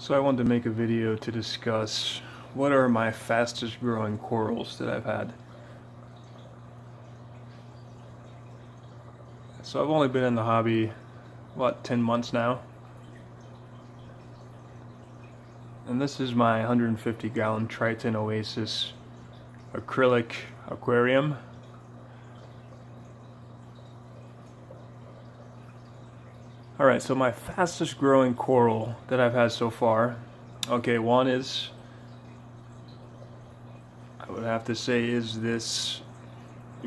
So I wanted to make a video to discuss what are my fastest growing corals that I've had. So I've only been in the hobby, what, 10 months now? And this is my 150 gallon Triton Oasis acrylic aquarium. Alright, so my fastest growing coral that I've had so far. Okay, one is, I would have to say, is this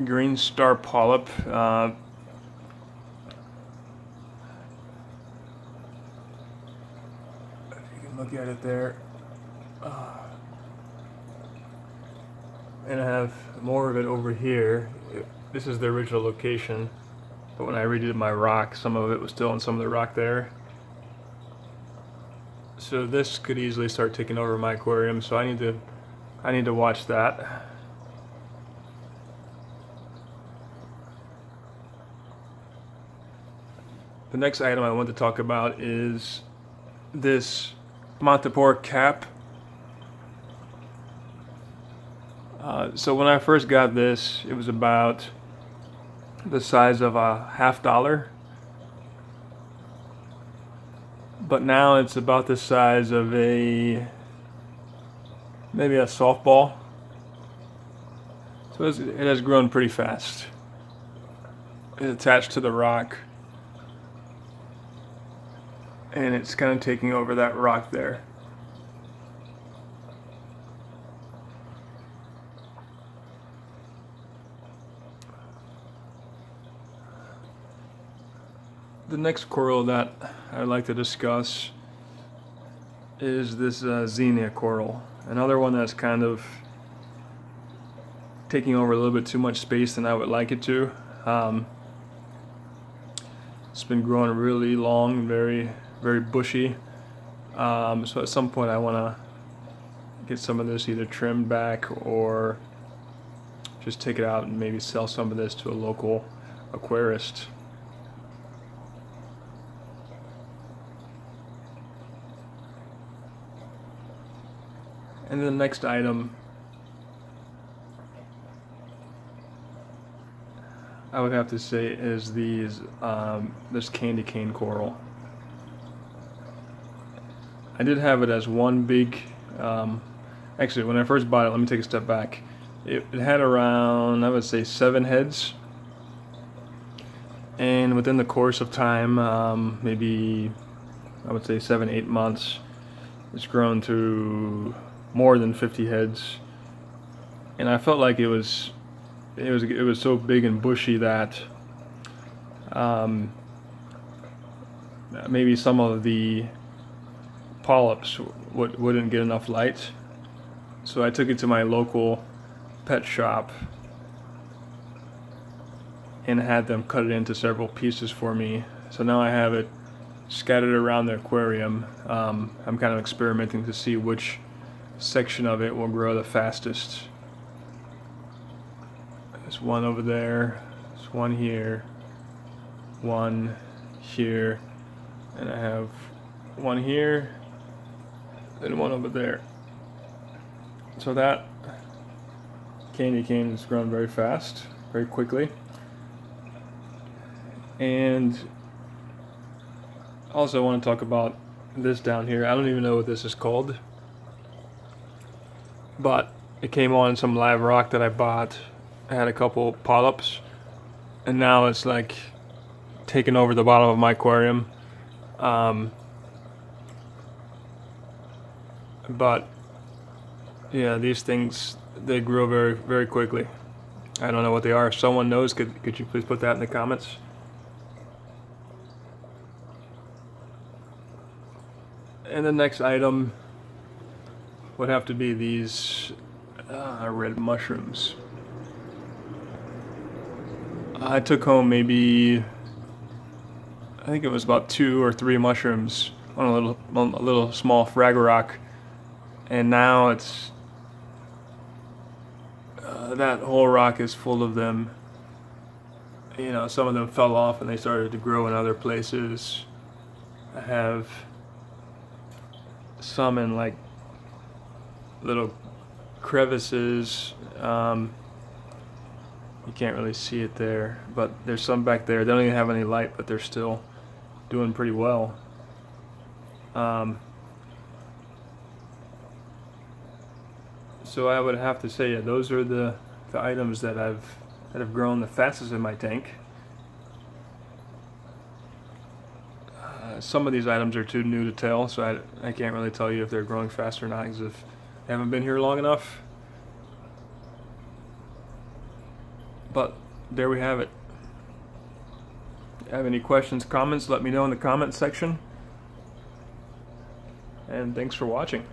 green star polyp. Uh, if you can look at it there. Uh, and I have more of it over here. This is the original location. But when I redid my rock, some of it was still in some of the rock there. So this could easily start taking over my aquarium, so I need to I need to watch that. The next item I want to talk about is this Montipora cap. Uh, so when I first got this, it was about the size of a half dollar. But now it's about the size of a maybe a softball. So it has grown pretty fast. It's attached to the rock. And it's kind of taking over that rock there. The next coral that I'd like to discuss is this uh, Xenia coral. Another one that's kind of taking over a little bit too much space than I would like it to. Um, it's been growing really long, very, very bushy. Um, so at some point I want to get some of this either trimmed back or just take it out and maybe sell some of this to a local aquarist. And the next item, I would have to say is these um, this candy cane coral. I did have it as one big. Um, actually, when I first bought it, let me take a step back. It, it had around I would say seven heads, and within the course of time, um, maybe I would say seven eight months, it's grown to more than 50 heads. And I felt like it was it was it was so big and bushy that um, maybe some of the polyps would, wouldn't get enough light. So I took it to my local pet shop and had them cut it into several pieces for me. So now I have it scattered around the aquarium. Um, I'm kind of experimenting to see which section of it will grow the fastest. There's one over there, there's one here, one here, and I have one here, and one over there. So that candy cane has grown very fast, very quickly. And also I want to talk about this down here. I don't even know what this is called but it came on some live rock that I bought. I had a couple polyps, and now it's like taking over the bottom of my aquarium. Um, but yeah, these things they grow very very quickly. I don't know what they are. If someone knows, could could you please put that in the comments? And the next item would have to be these uh, red mushrooms. I took home maybe, I think it was about two or three mushrooms on a little, a little small fraggle rock, and now it's uh, that whole rock is full of them. You know, some of them fell off and they started to grow in other places. I have some in like little crevices. Um, you can't really see it there, but there's some back there. They don't even have any light, but they're still doing pretty well. Um, so I would have to say, yeah, those are the, the items that I've that have grown the fastest in my tank. Uh, some of these items are too new to tell, so I, I can't really tell you if they're growing fast or not because if haven't been here long enough. But there we have it. Have any questions, comments, let me know in the comment section. And thanks for watching.